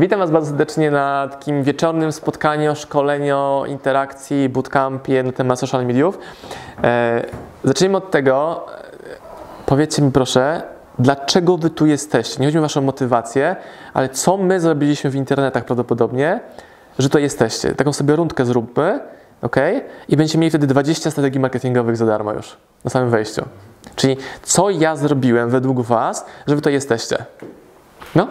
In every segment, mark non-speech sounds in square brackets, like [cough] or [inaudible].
Witam Was bardzo serdecznie na takim wieczornym spotkaniu, szkoleniu, interakcji, bootcampie na temat social mediów. E, zacznijmy od tego, e, powiedzcie mi proszę, dlaczego Wy tu jesteście? Nie chodzi o Waszą motywację, ale co my zrobiliśmy w internetach prawdopodobnie, że to jesteście. Taką sobie rundkę zróbmy, ok? I będziecie mieli wtedy 20 strategii marketingowych za darmo już, na samym wejściu. Czyli co ja zrobiłem według Was, że Wy to jesteście? No?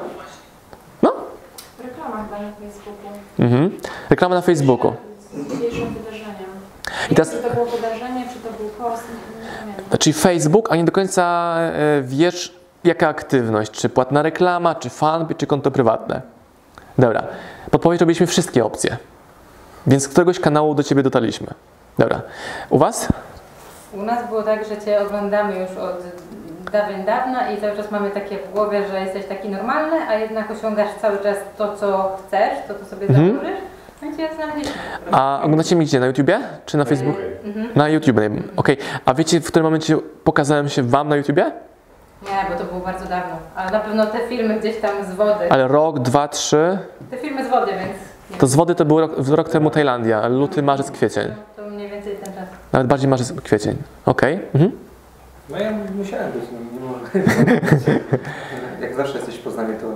Reklama chyba na Facebooku. Mhm. Reklama na Facebooku. Z dzisiejszym wydarzeniem. I teraz, Czy to było wydarzenie, czy to był post, nie, pamiętam. czyli Facebook, a nie do końca e, wiesz, jaka aktywność, czy płatna reklama, czy fanpage, czy konto prywatne. Dobra. Podpowiedź robiliśmy wszystkie opcje. Więc z któregoś kanału do Ciebie dotarliśmy. Dobra. U Was? U nas było tak, że Cię oglądamy już od dawien dawna i cały czas mamy takie w głowie, że jesteś taki normalny, a jednak osiągasz cały czas to, co chcesz, to, co sobie Mhm. założysz. No. A oglądacie mnie gdzie? Na YouTubie? Czy na Facebooku? Mhm. Na YouTube. Okej. A wiecie, w którym momencie pokazałem się Wam na YouTubie? Nie, bo to było bardzo dawno. Ale na pewno te filmy gdzieś tam z wody. Ale rok, dwa, trzy. Te filmy z wody, więc nie To z wody to był rok, rok temu Tajlandia. Luty, marzec, kwiecień. to mniej więcej ten czas. Nawet bardziej marzec, kwiecień. Okej. Mhm. No ja musiałem być, no nie mogę. [laughs] Jak zawsze jesteś w Poznaniu, to,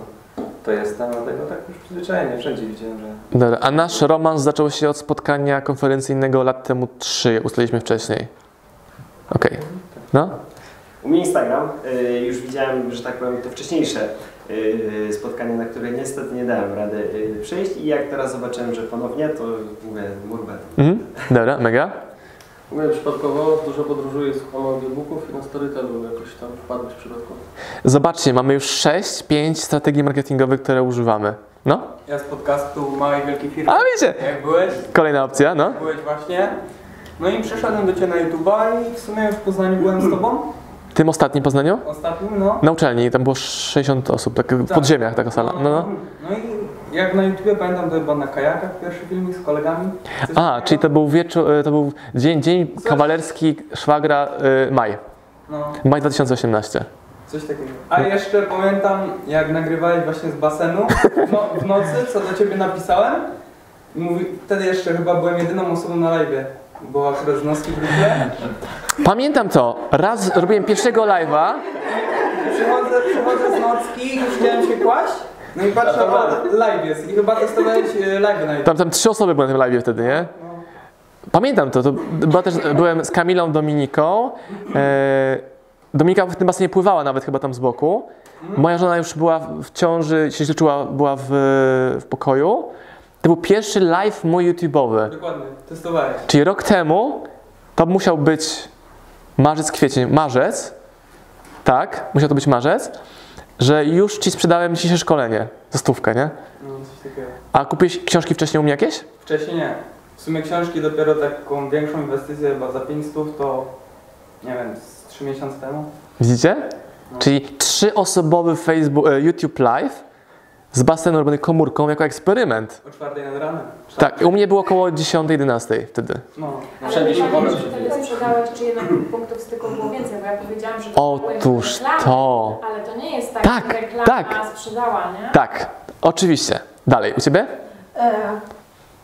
to jestem, dlatego tak już przyzwyczajenie, wszędzie widziałem, że... Dobra, a nasz romans zaczął się od spotkania konferencyjnego lat temu trzy, ustaliliśmy wcześniej. Okej. No? U mnie Instagram. Y, Już widziałem, że tak powiem, te wcześniejsze y, spotkania, na które niestety nie dałem rady y, przyjść i jak teraz zobaczyłem, że ponownie, to mówię, murbet. Mhm. Dobra, mega. U mnie przypadkowo dużo podróżuję, słucham audiobooków i na Storytelu jakoś tam wpadłeś przypadkowo. Zobaczcie, mamy już 6, 5 strategii marketingowych, które używamy. No? Ja z podcastu Małej Wielkiej Firmy. A wiecie! Jak byłeś? Kolejna opcja, no? Byłeś właśnie. No i przyszedłem do Ciebie na YouTube'a i w sumie już w Poznaniu byłem z Tobą. W tym ostatnim Poznaniu? Ostatnim, no. Na uczelni, tam było 60 osób, tak w Tak. podziemiach taka sala. No, no. No i jak na YouTubie pamiętam, to chyba na kajakach pierwszy filmik z kolegami. Coś A, czyli to był wieczór, to był dzień, dzień kawalerski szwagra y, maj. No, Maj 2018. coś takiego. A jeszcze pamiętam, jak nagrywałeś właśnie z basenu no, w nocy, co do Ciebie napisałem. Mówi, wtedy jeszcze chyba byłem jedyną osobą na live. Bo akurat z noski w grupie. Pamiętam to. Raz robiłem pierwszego live'a. Przychodzę, przychodzę z nocki, już chciałem się kłaść. No i patrzę, o, live jest. I chyba testowałeś e, live na YouTube. Tam, tam trzy osoby były na tym live wtedy, nie? Pamiętam to. to była też, byłem z Kamilą Dominiką. E, Dominika w tym basenie pływała nawet chyba tam z boku. Moja żona już była w ciąży, się źle czuła, była w, w pokoju. To był pierwszy live mój YouTube'owy. Dokładnie, testowałeś. Czyli rok temu to musiał być marzec, kwiecień, marzec. Tak, musiał to być marzec, że już ci sprzedałem dzisiejsze szkolenie za stówkę, nie? No, coś takiego. A kupiłeś książki wcześniej u mnie jakieś? Wcześniej nie. W sumie książki dopiero taką większą inwestycję chyba za 500 to nie wiem, z 3 miesiące temu. Widzicie? No. Czyli trzyosobowy Facebook, e, YouTube Live z basenu robiony komórką jako eksperyment. O 4 nad ranem. Tak, u mnie było około 10-11 wtedy. No. Ale Wszędzie się wolno czy wtedy sprzedałeś, czy jednak punktów styku było więcej, bo ja powiedziałam, że Otóż reklamy, to. Ale to nie jest tak, Tak, że reklama tak. sprzedała, nie? Tak, oczywiście. Dalej, u ciebie? E,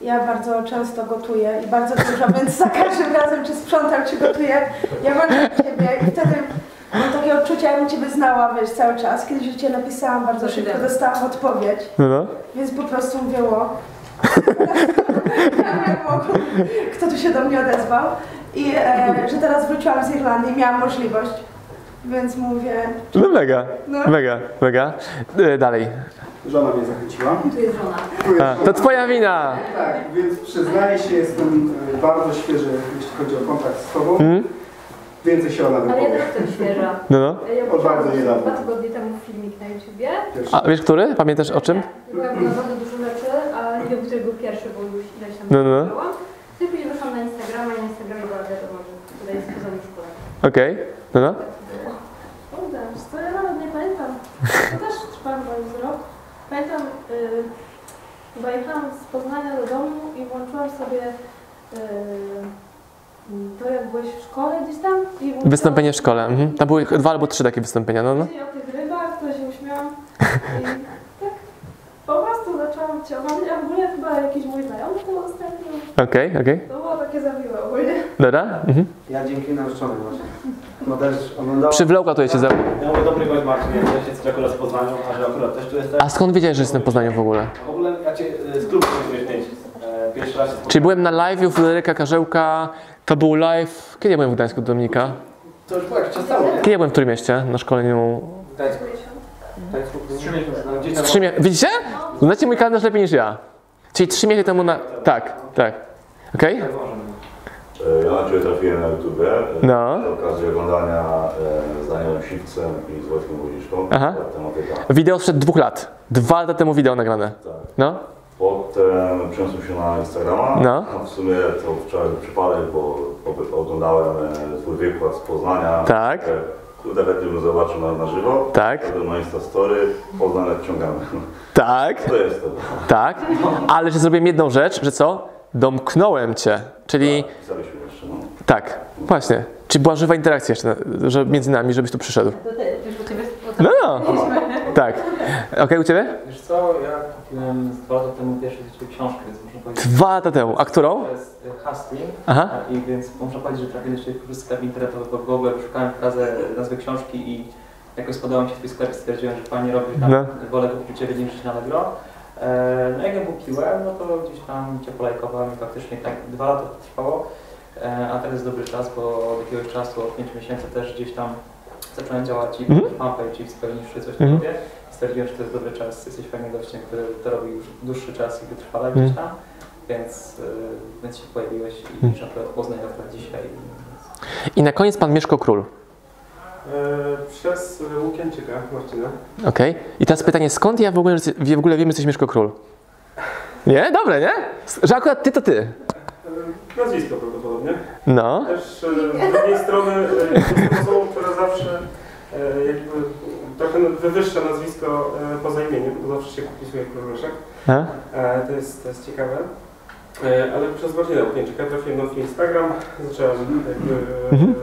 Ja bardzo często gotuję i bardzo dużo, więc za każdym razem, czy sprzątam, czy gotuję, ja mam do ciebie i wtedy mam takie odczucie, jakbym ciebie znała, wiesz, cały czas. Kiedyś do ciebie napisałam bardzo To szybko, dostałam odpowiedź, No, no. więc po prostu mówię, o. [laughs] Kto tu się do mnie odezwał? I e, że teraz wróciłam z Irlandii, miałam możliwość, więc mówię, No mega, no. mega, mega. E, Dalej. Żona mnie zachęciła. Tu jest żona. A, to twoja wina. Tak, więc przyznaję się, jestem e, bardzo świeży, jeśli chodzi o kontakt z Tobą. Mm? Więcej się ona Ale ja też jestem świeża. No, no. Ja Od bardzo niedawna. dwa tygodnie temu filmik na YouTubie. Pierwszy. A wiesz który? Pamiętasz o czym? Byłam na bardzo dużo rzeczy, a nie wiem, który był pierwszy, bo już ileś tam No, no. byłam. No i później wyszłam na Instagrama i na Instagramie była wiadomo, że tutaj jest poza szkole. Okej. No, no. Kurde, wiesz co, ja nawet nie pamiętam. To też trwa chyba już rok. Pamiętam, yy, chyba jechałam z Poznania do domu i włączyłam sobie yy, to, jak byłeś w szkole gdzieś tam. I Wystąpienie w szkole. Mhm. Tam były dwa albo trzy takie wystąpienia, no, no. Później o tych rybach, które się uśmiałam. I [laughs] tak po prostu zaczęłam Cię oglądać, a w ogóle chyba jakiś mój znajomy to udostępnił. Okej, okej. To było takie zawiłe ogólnie. Dobra? Mhm. Ja dzięki narzeczonej właśnie. No też oglądałem. Przy vloga to cię za... Ja mówię, dobry gość Marcin, ja się jesteś akurat z Poznaniu, a że akurat też tu jesteś. A skąd wiedziałeś, że jestem w Poznaniu w ogóle? W ogóle ja Cię y, z klubu mieć. Czyli byłem na live u Fryderyka Karzełka, to był live... Kiedy ja byłem w Gdańsku do Dominika? To już było jakiś czas temu? Kiedy ja byłem w którym mieście na szkoleniu? Gdańsku. Gdańsku. Trzy miesiące. No, tam. Trzy mie- Widzicie? Znacie mój kalendarz lepiej niż ja. Czyli trzy miesiące temu na... Tak, tak. Okej? E, Ja na Ciebie trafiłem na YouTube. e, No. Przy okazji oglądania e, z Danielem Siwcem i z Wojtkiem Wodziszką. Aha. Tematyka. Wideo sprzed dwóch lat. Dwa lata temu wideo nagrane. Tak. No. Potem przeniosłem się na Instagrama. No. A w sumie to wczoraj był przypadek, bo oglądałem e, Twój wykład z Poznania. Tak. E, Kurde, bym zobaczył na, na żywo. Tak. Potem na Insta Story. Poznań odciągamy. Tak. To jest to. Tak. Ale że zrobiłem jedną rzecz, że co? Domknąłem cię. Czyli... Pisaliśmy jeszcze, no. Tak. Właśnie. Czy była żywa interakcja jeszcze że między nami, żebyś tu przyszedł? No, no. Tak. Okej, u Ciebie? Wiesz co, ja kupiłem dwa lata temu pierwszą książkę, więc można powiedzieć... Dwa lata temu. A którą? To jest e, Hustling. Aha. I więc można powiedzieć, że trafiłem do Ciebie przez sklep internetowy, w Google szukałem frazę, nazwy książki i jakoś spodobał mi się Twój sklep i stwierdziłem, że fajnie robisz, tam No. wolę kupić Ciebie niż na Allegro. E, No jak ją kupiłem, no to gdzieś tam Cię polajkowałem i faktycznie tak dwa lata to trwało. E, A teraz jest dobry czas, bo od jakiegoś czasu, od 5 miesięcy też gdzieś tam zacząłem działać i Mhm. fanpage i spełnisz coś Mhm. robię. Stwierdziłem, że to jest dobry czas, jesteś fajnym gościem, który to robi już dłuższy czas i wytrwale Mhm. gdzieś tam, więc, y, więc się pojawiłeś i już akurat Poznań akurat dzisiaj. I na koniec pan Mieszko Król. E, Przez Łukieńczyka Marcina. Okej. I teraz pytanie, skąd ja w ogóle, w ogóle wiem, że jesteś Mieszko Król? Nie? Dobre, nie? Że akurat ty to ty. E, Nazwisko prawdopodobnie. No. Też e, z drugiej strony e, jestem osobą, która zawsze e, jakby trochę wywyższa nazwisko e, poza imieniem, bo zawsze się podpisuje Króleszek. A? E, To jest, to jest ciekawe. E, Ale przez Marcina Łukieńczyka trafiłem na Instagram, zacząłem jakby Mhm.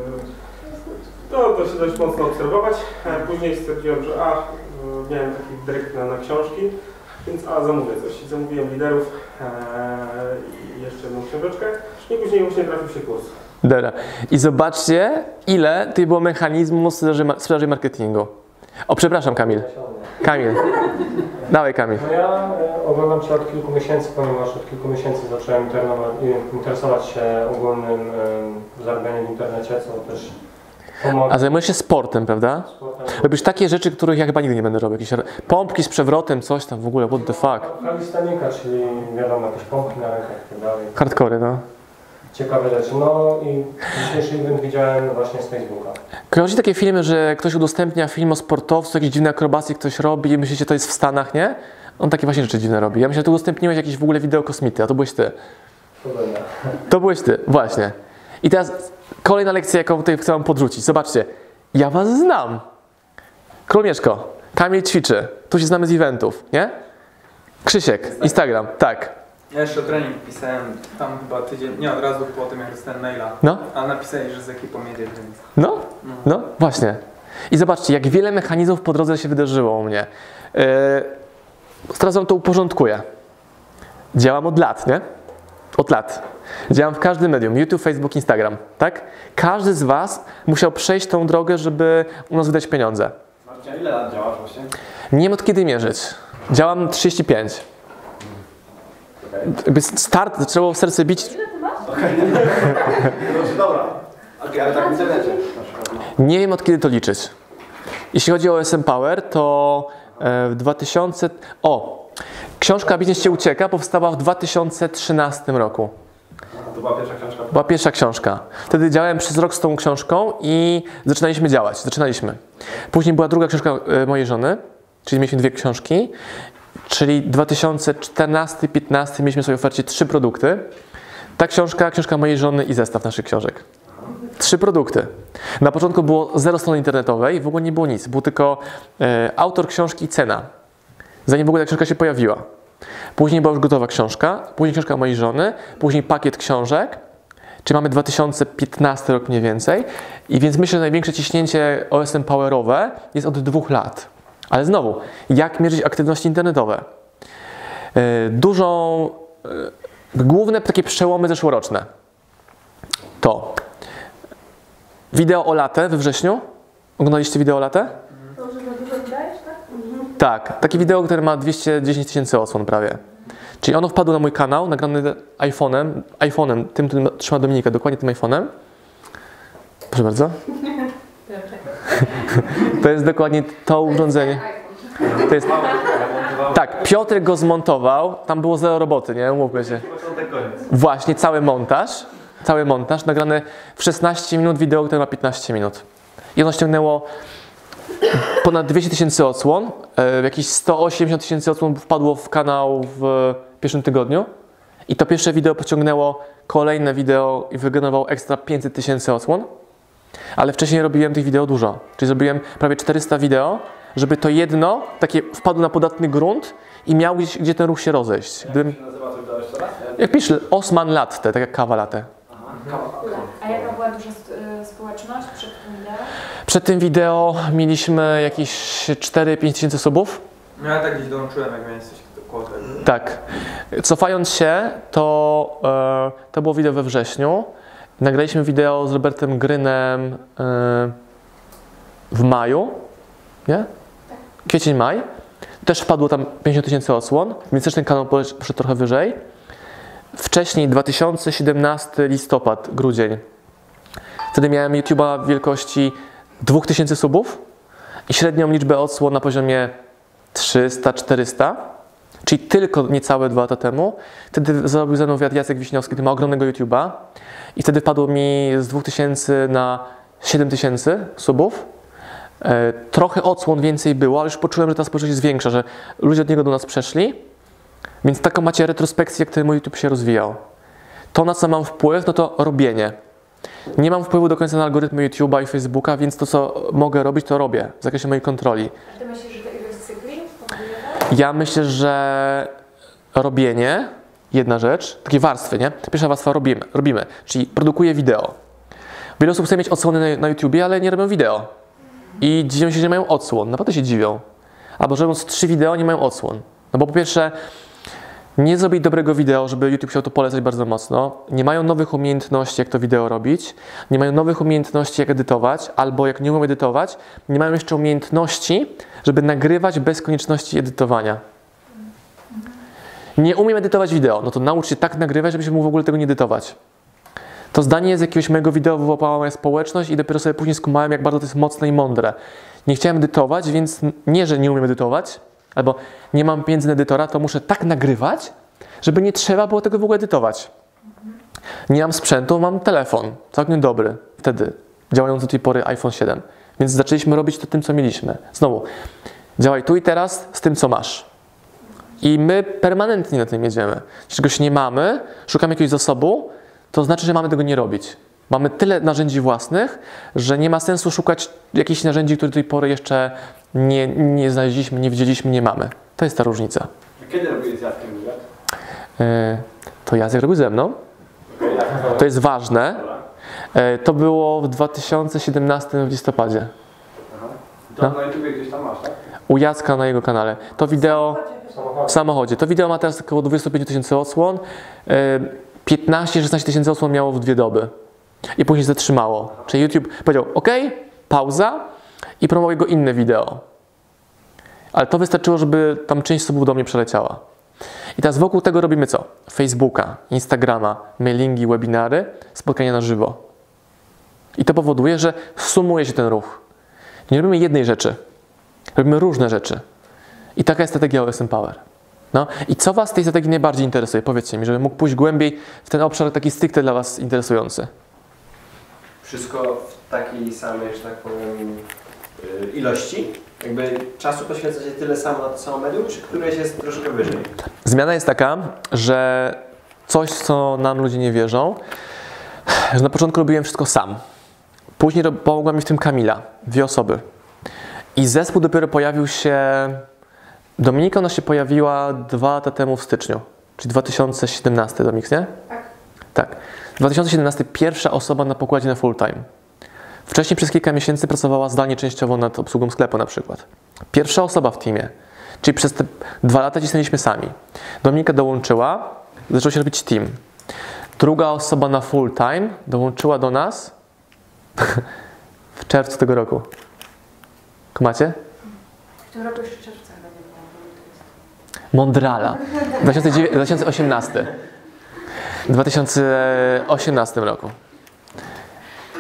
to, to się dość mocno obserwować. Później stwierdziłem, że a, miałem taki dryk na, na książki, więc a, zamówię coś. Zamówiłem liderów i jeszcze jedną książeczkę. I później właśnie trafił się kurs. Dobra. I zobaczcie, ile tutaj było mechanizmu sprzedaży, sprzedaży marketingu. O, przepraszam, Kamil. Kamil. Dawaj, Kamil. No ja e, oglądam Cię od kilku miesięcy, ponieważ od kilku miesięcy zacząłem interesować się ogólnym e, zarabianiem w internecie, co też pomaga. A zajmujesz się sportem, prawda? Robisz takie rzeczy, których ja chyba nigdy nie będę robił. Jakieś pompki z przewrotem, coś tam w ogóle, what the fuck. Kalistanika, czyli wiadomo, jakieś pompki na rękach i tak dalej. Hardcore, no. Ciekawe rzeczy. No i dzisiejszy event widziałem właśnie z Facebooka. Kojarzycie takie filmy, że ktoś udostępnia film o sportowcu, jakieś dziwne akrobacje ktoś robi i myślicie, to jest w Stanach, nie? On takie właśnie rzeczy dziwne robi. Ja myślę, że ty udostępniłeś jakieś w ogóle wideo kosmity, a to byłeś ty. To. To byłeś ty, właśnie. I teraz kolejna lekcja, jaką tutaj chcę wam podrzucić. Zobaczcie, ja was znam. Królomieszko, Kamil ćwiczy, tu się znamy z eventów, nie? Krzysiek, Instagram, tak. Ja jeszcze trening pisałem tam chyba tydzień, nie od razu po tym jak dostałem maila. No. A napisali, że z ekipą jedzie, więc... No, no, właśnie. I zobaczcie, jak wiele mechanizmów po drodze się wydarzyło u mnie. Yy, teraz wam to uporządkuję. Działam od lat, nie? Od lat. Działam w każdym medium, YouTube, Facebook, Instagram, tak? Każdy z was musiał przejść tą drogę, żeby u nas wydać pieniądze. Marcin, ile lat działasz właśnie? Nie wiem od kiedy mierzyć. Działam 35. Jakby start zaczęło serce bić. Dobra. Ale tak w internecie. Nie wiem od kiedy to liczyć. Jeśli chodzi o SM Power, to e, w 2000. O! Książka Biznes Cię Ucieka powstała w 2013 roku. To była pierwsza książka. Była pierwsza książka. Wtedy działałem przez rok z tą książką i zaczynaliśmy działać. Zaczynaliśmy. Później była druga książka e, mojej żony, czyli mieliśmy dwie książki. Czyli 2014-15 mieliśmy w swojej ofercie trzy produkty. Ta książka, książka mojej żony i zestaw naszych książek. Trzy produkty. Na początku było zero strony internetowej, w ogóle nie było nic. Był tylko e, autor książki i cena. Zanim w ogóle ta książka się pojawiła. Później była już gotowa książka, później książka mojej żony, później pakiet książek, czyli mamy 2015 rok mniej więcej. I więc myślę, że największe ciśnięcie OSM Powerowe jest od dwóch lat. Ale znowu, jak mierzyć aktywności internetowe? E, Dużą, e, główne takie przełomy zeszłoroczne to wideo o latę we wrześniu. Oglądaliście wideo o latę? Tak? Tak, takie wideo, które ma 210 tysięcy odsłon prawie. Czyli ono wpadło na mój kanał, nagrany iPhone'em, iPhone'em, tym, którym trzyma Dominika, dokładnie tym iPhone'em. Proszę bardzo. [laughs] To jest dokładnie to urządzenie. To jest... Tak, Piotr go zmontował, tam było zero roboty, nie? Umówmy się. Właśnie, cały montaż, cały montaż, nagrany w 16 minut, wideo, które ma 15 minut. I ono ściągnęło ponad 200 tysięcy odsłon, e, jakieś 180 tysięcy odsłon wpadło w kanał w pierwszym tygodniu. I to pierwsze wideo pociągnęło kolejne wideo i wygenerowało ekstra 500 tysięcy odsłon. Ale wcześniej robiłem tych wideo dużo. Czyli zrobiłem prawie 400 wideo, żeby to jedno takie wpadło na podatny grunt i miał gdzieś, gdzie ten ruch się rozejść. Gdybym, Nazywa to wideo jeszcze raz? jak pisze, Osman Latte, tak jak kawa latte. A jaka była duża y, społeczność przed tym wideo? Przed tym wideo mieliśmy jakieś 4-5 tysięcy subów. No ja tak gdzieś dołączyłem, jak miałem coś koło tego. Tak. Cofając się, to, e, to było wideo we wrześniu. Nagraliśmy wideo z Robertem Grynem e, w maju, nie? Kwiecień, maj. Też wpadło tam 50 tysięcy odsłon, więc też ten kanał poszedł trochę wyżej. Wcześniej 2017 listopad, grudzień. Wtedy miałem YouTube'a wielkości 2000 subów i średnią liczbę odsłon na poziomie 300-400, czyli tylko niecałe dwa lata temu. Wtedy zrobił ze mną wywiad Jacek Wiśniowski, który ma ogromnego YouTube'a i wtedy padło mi z 2000 na 7000 subów. E, Trochę odsłon więcej było, ale już poczułem, że ta społeczność jest większa, że ludzie od niego do nas przeszli. Więc taką macie retrospekcję, jak ten mój YouTube się rozwijał. To, na co mam wpływ, no to robienie. Nie mam wpływu do końca na algorytmy YouTube'a i Facebooka, więc to, co mogę robić, to robię w zakresie mojej kontroli. A ty myślisz, że to ilość cykli powoduje Ja myślę, że robienie, jedna rzecz, takie warstwy, nie? Pierwsza warstwa robimy, robimy, czyli produkuję wideo. Wiele osób chce mieć odsłony na, na YouTubie, ale nie robią wideo. I dziwią się, że nie mają odsłon. Naprawdę się dziwią. Albo że robiąc trzy wideo, nie mają odsłon. No bo po pierwsze, nie zrobić dobrego wideo, żeby YouTube chciał to polecać bardzo mocno. Nie mają nowych umiejętności, jak to wideo robić. Nie mają nowych umiejętności, jak edytować. Albo jak nie umieją edytować, nie mają jeszcze umiejętności, żeby nagrywać bez konieczności edytowania. Nie umiem edytować wideo, no to naucz się tak nagrywać, żebyś mógł w ogóle tego nie edytować. To zdanie z jakiegoś mojego wideo wyłapała moja społeczność i dopiero sobie później skumałem, jak bardzo to jest mocne i mądre. Nie chciałem edytować, więc nie, że nie umiem edytować, albo nie mam pieniędzy na edytora, to muszę tak nagrywać, żeby nie trzeba było tego w ogóle edytować. Nie mam sprzętu, mam telefon, całkiem dobry, wtedy, działający do tej pory iPhone 7. Więc zaczęliśmy robić to tym, co mieliśmy. Znowu, działaj tu i teraz z tym, co masz. I my permanentnie na tym jedziemy. Jeśli czegoś nie mamy, szukamy jakiegoś zasobu, to znaczy, że mamy tego nie robić. Mamy tyle narzędzi własnych, że nie ma sensu szukać jakichś narzędzi, które do tej pory jeszcze nie, nie znaleźliśmy, nie widzieliśmy, nie mamy. To jest ta różnica. Kiedy robiłeś z Jackiem wywiad? To Jacek robił ze mną. To jest ważne. Yy, to było w 2017 w listopadzie. To No. na YouTubie gdzieś tam masz, tak? U Jacka na jego kanale. To wideo w samochodzie. To wideo ma teraz około 25 tysięcy odsłon. Yy, 15-16 tysięcy odsłon miało w dwie doby. I później zatrzymało. Czyli YouTube powiedział OK, pauza i promował jego inne wideo. Ale to wystarczyło, żeby tam część subów do mnie przeleciała. I teraz wokół tego robimy co? Facebooka, Instagrama, mailingi, webinary, spotkania na żywo. I to powoduje, że sumuje się ten ruch. Nie robimy jednej rzeczy. Robimy różne rzeczy. I taka jest strategia OSM Power. No i co Was w tej strategii najbardziej interesuje? Powiedzcie mi, żebym mógł pójść głębiej w ten obszar taki stricte dla Was interesujący. Wszystko w takiej samej, że tak powiem, y, ilości? Jakby czasu poświęcacie tyle samo na to samo medium, czy któreś jest troszkę wyżej? Zmiana jest taka, że coś, co nam ludzie nie wierzą, że na początku robiłem wszystko sam. Później pomogła mi w tym Kamila, dwie osoby. I zespół dopiero pojawił się. Dominika ona się pojawiła dwa lata temu w styczniu, czyli 2017 Dominik, nie? Tak. Tak. 2017 pierwsza osoba na pokładzie na full time. Wcześniej przez kilka miesięcy pracowała zdalnie częściowo nad obsługą sklepu na przykład. Pierwsza osoba w teamie. Czyli przez te dwa lata cisnęliśmy sami. Dominika dołączyła, zaczął się robić team. Druga osoba na full time dołączyła do nas [laughs] w czerwcu tego roku. Kumacie? W tym roku jeszcze czerwca chyba nie było. Mondrala. 2009 2018. W 2018 roku.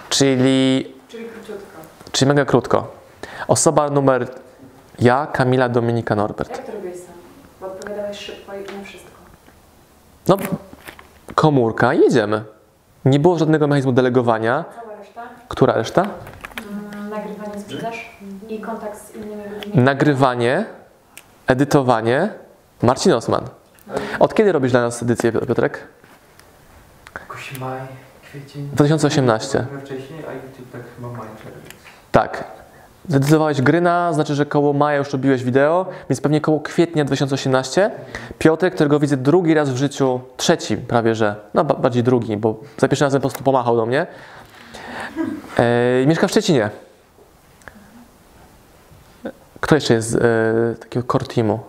Czyli, Czyli króciutko. czyli mega krótko. Osoba numer ja, Kamila, Dominika, Norbert. Jak to robiłeś sam? Bo odpowiadałeś szybko i na wszystko. No, komórka jedziemy. Nie było żadnego mechanizmu delegowania. Cała reszta? Która reszta? Mm, nagrywanie, sprzedaż i kontakt z innymi ludźmi. Nagrywanie, edytowanie. Marcin Osman. Od kiedy robisz dla nas edycję, Piotrek? Maj, kwiecień. 2018. Trochę wcześniej, a YouTube tak chyba maj, czerwiec. Tak. Zdecydowałeś gryna, znaczy, że koło maja już robiłeś wideo, więc pewnie koło kwietnia 2018. Piotrek, którego widzę drugi raz w życiu, trzeci prawie że, no ba- bardziej drugi, bo za pierwszym razem po prostu pomachał do mnie. E, mieszka w Szczecinie. Kto jeszcze jest z e, takiego core teamu?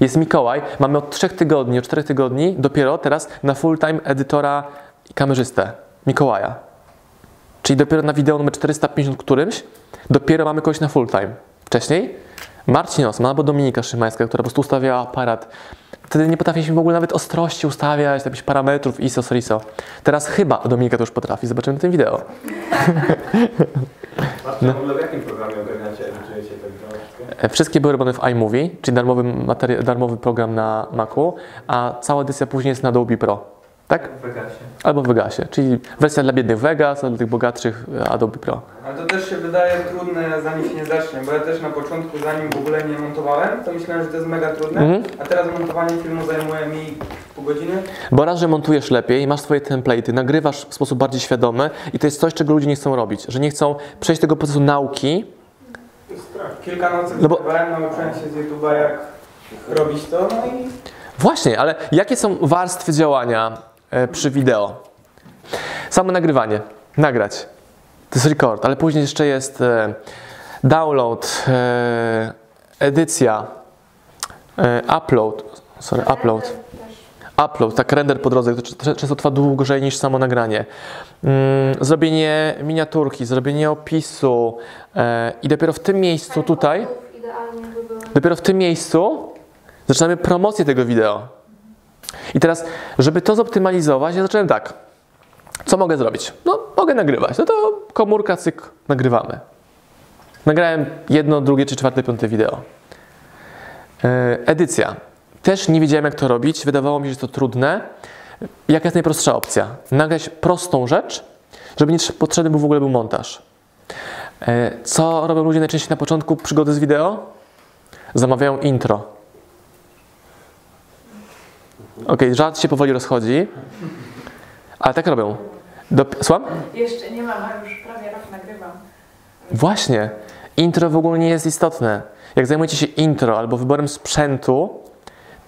Jest Mikołaj. Mamy od trzech tygodni, od czterech tygodni dopiero teraz na full time edytora i kamerzystę. Mikołaja. Czyli dopiero na wideo numer 450 którymś, dopiero mamy kogoś na full time. Wcześniej Marcin Osman albo Dominika Szymańska, która po prostu ustawiała aparat. Wtedy nie potrafiliśmy w ogóle nawet ostrości ustawiać, jakichś parametrów ISO, SRISO. Teraz chyba Dominika to już potrafi, zobaczymy na tym wideo. Marcin, w ogóle w jakim programie ogarniacie, edytujecie? E, Wszystkie były robione w iMovie, czyli darmowy, darmowy program na Macu, a cała edycja później jest na Adobe Pro. Tak? W Vegasie. Albo w Vegasie, czyli wersja dla biednych Vegas, a dla tych bogatszych e, Adobe Pro. Ale to też się wydaje trudne, zanim się nie zacznie, bo ja też na początku, zanim w ogóle nie montowałem, to myślałem, że to jest mega trudne, Mhm. a teraz montowanie filmu zajmuje mi pół godziny. Bo raz, że montujesz lepiej, masz swoje template'y, nagrywasz w sposób bardziej świadomy i to jest coś, czego ludzie nie chcą robić, że nie chcą przejść tego procesu nauki. Kilka nocy No bo- nauczyłem się z YouTube'a jak robić to, no i Właśnie, ale jakie są warstwy działania przy wideo? Samo nagrywanie, nagrać, to jest record, ale później jeszcze jest e, download, e, edycja, e, upload, sorry, upload. Upload, tak render po drodze, to często trwa dłużej niż samo nagranie. Mm, zrobienie miniaturki, zrobienie opisu e, i dopiero w tym miejscu tutaj, dopiero w tym miejscu zaczynamy promocję tego wideo. I teraz, żeby to zoptymalizować, ja zacząłem tak. Co mogę zrobić? No, mogę nagrywać. No to komórka, cyk, nagrywamy. Nagrałem jedno, drugie, czy czwarte, piąte wideo. E, Edycja. Też nie wiedziałem, jak to robić. Wydawało mi się, że to trudne. Jaka jest najprostsza opcja? Nagrać prostą rzecz, żeby nie trze- potrzebny był w ogóle był montaż. E, Co robią ludzie najczęściej na początku przygody z wideo? Zamawiają intro. Okej, żart się powoli rozchodzi, ale tak robią. Dop- Słucham? Jeszcze nie mam, a już prawie rok nagrywam. Właśnie. Intro w ogóle nie jest istotne. Jak zajmujecie się intro albo wyborem sprzętu,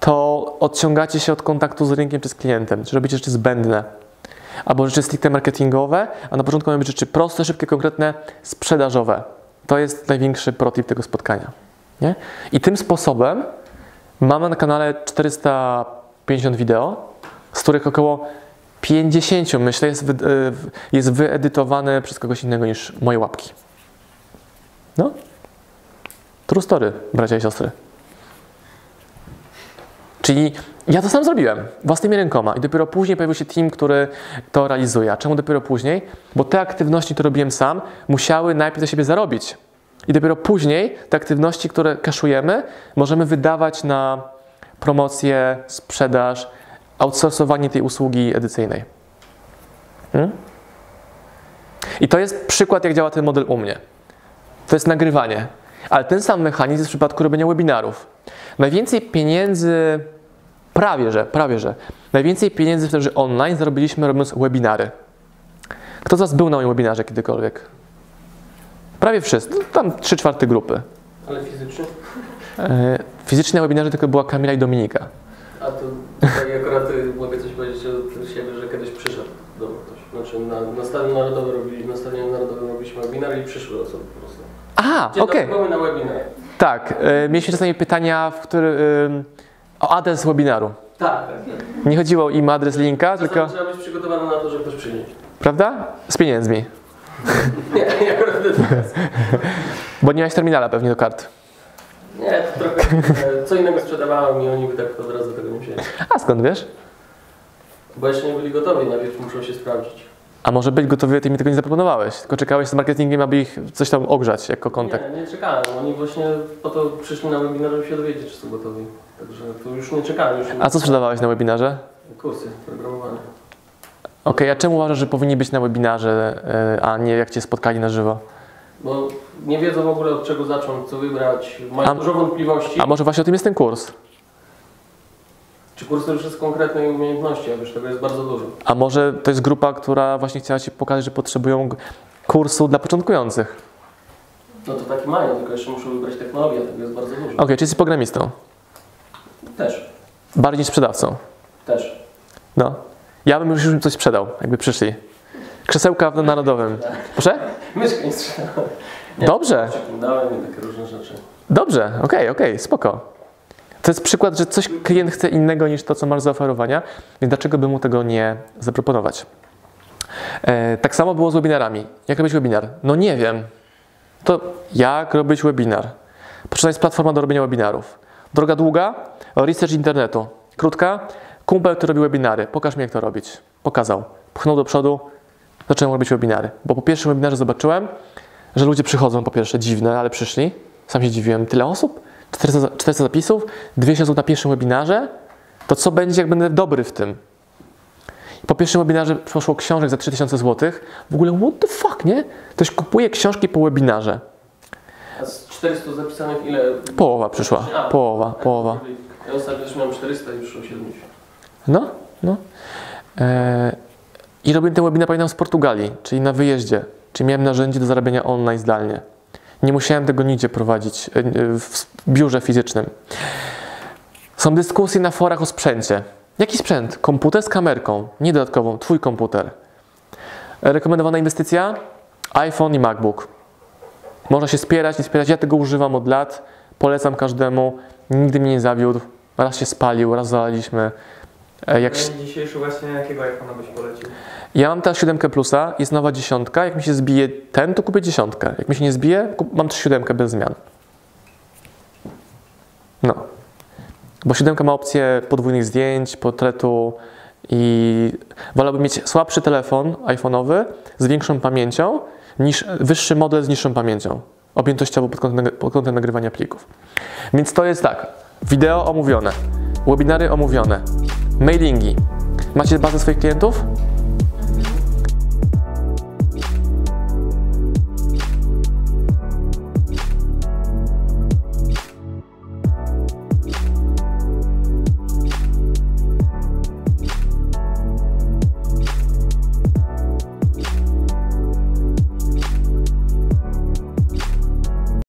to odciągacie się od kontaktu z rynkiem czy z klientem, czy robicie rzeczy zbędne. Albo rzeczy stricte marketingowe, a na początku mają być rzeczy proste, szybkie, konkretne, sprzedażowe. To jest największy protip tego spotkania. Nie? I tym sposobem mamy na kanale 450 wideo, z których około 50, myślę, jest, wy, y, jest wyedytowane przez kogoś innego niż moje łapki. No. True story, bracia i siostry. Czyli ja to sam zrobiłem własnymi rękoma i dopiero później pojawił się team, który to realizuje. A czemu dopiero później? Bo te aktywności, które robiłem sam, musiały najpierw za siebie zarobić. I dopiero później te aktywności, które kaszujemy, możemy wydawać na promocję, sprzedaż, outsourcowanie tej usługi edycyjnej. Hmm? I to jest przykład, jak działa ten model u mnie. To jest nagrywanie. Ale ten sam mechanizm jest w przypadku robienia webinarów. Najwięcej pieniędzy, prawie że, prawie że, najwięcej pieniędzy w sprzedaży online zarobiliśmy robiąc webinary. Kto z Was był na moim webinarze kiedykolwiek? Prawie wszyscy, tam 3 czwarte grupy. Ale fizycznie? Fizycznie na webinarze tylko była Kamila i Dominika. A to tak akurat y, mogę coś powiedzieć od siebie, że kiedyś przyszedł do ktoś. Znaczy na, na Stadion Narodowym robiliśmy, na Stadionie Narodowym robiliśmy webinar i przyszły osoby po prostu. Aha, okej. okay. na webinar. Tak, y, mieliśmy czasami pytania, w który, y, o adres webinaru. Tak, tak. Nie chodziło im o adres linka, Czasami tylko, trzeba być przygotowany na to, że ktoś przyjdzie. prawda? Z pieniędzmi. [laughs] Nie, nie akurat. [laughs] Bo nie miałeś terminala pewnie do kart. Nie, to trochę e, co innego sprzedawałem i oni by tak od razu tego nie wzięli. A skąd wiesz? Bo jeszcze nie byli gotowi, najpierw muszą się sprawdzić. A może być gotowy, ty mi tego nie zaproponowałeś, tylko czekałeś z marketingiem, aby ich coś tam ogrzać jako kontakt. Nie, nie czekałem. Oni właśnie po to przyszli na webinar, żeby się dowiedzieć, czy są gotowi. Także to już nie czekałem. Już A co sprzedawałeś na webinarze? Kursy programowania. Okej, a czemu uważasz, że powinni być na webinarze, y, a nie jak cię spotkali na żywo? Bo nie wiedzą w ogóle od czego zacząć, co wybrać, mają A- dużo wątpliwości. A może właśnie o tym jest ten kurs? Czy kurs to już jest konkretnej umiejętności, a wiesz, tego jest bardzo dużo. A może to jest grupa, która właśnie chciała ci pokazać, że potrzebują kursu dla początkujących? No to taki mają, tylko jeszcze muszą wybrać technologię, tego jest bardzo dużo. Okej, czy jesteś programistą? Też, Bardziej sprzedawcą? też. No. Ja bym już im coś sprzedał, jakby przyszli. Krzesełka w Narodowym. Proszę? Myszkę nie strzelałem. Dobrze. Dałem mi takie różne rzeczy. Dobrze, okej, okej, spoko. To jest przykład, że coś klient chce innego niż to, co masz do oferowania, więc dlaczego by mu tego nie zaproponować? E, tak samo było z webinarami. Jak robić webinar? No nie wiem. To jak robić webinar? Potrzebna jest platforma do robienia webinarów. Droga długa, research internetu. Krótka, kumpel, który robi webinary. Pokaż mi, jak to robić. Pokazał. Pchnął do przodu, zacząłem robić webinary. Bo po pierwszym webinarze zobaczyłem, że ludzie przychodzą, po pierwsze dziwne, ale przyszli. Sam się dziwiłem. Tyle osób? 400, za- 400 zapisów? 200 osób na pierwszym webinarze? To co będzie, jak będę dobry w tym? Po pierwszym webinarze poszło książek za 3000 zł. W ogóle what the fuck, nie? Ktoś kupuje książki po webinarze. A z 400 zapisanych ile? Połowa przyszła. A, Połowa, połowa. Ja ostatnio już miałem 400 i wyszło 70. No, no. Eee, I robiłem ten webinar, pamiętam, z Portugalii, czyli na wyjeździe. Czyli miałem narzędzie do zarabiania online zdalnie. Nie musiałem tego nigdzie prowadzić e, e, w biurze fizycznym. Są dyskusje na forach o sprzęcie. Jaki sprzęt? Komputer z kamerką, nie dodatkową, twój komputer. Rekomendowana inwestycja? iPhone i MacBook. Można się spierać, nie spierać. Ja tego używam od lat. Polecam każdemu. Nigdy mnie nie zawiódł. Raz się spalił, raz zalaliśmy. E, Jak. Na dzisiejszy właśnie jakiego iPhone'a byś polecił? Ja mam teraz 7 plusa, jest nowa dziesiątka. Jak mi się zbije ten, to kupię dziesiątkę. Jak mi się nie zbije, mam 7 bez zmian. No. Bo 7 ma opcję podwójnych zdjęć, portretu i wolałbym mieć słabszy telefon iPhone'owy z większą pamięcią niż wyższy model z niższą pamięcią. Objętościowo pod kątem, pod kątem nagrywania plików. Więc to jest tak. Wideo omówione, webinary omówione, mailingi. Macie bazę swoich klientów?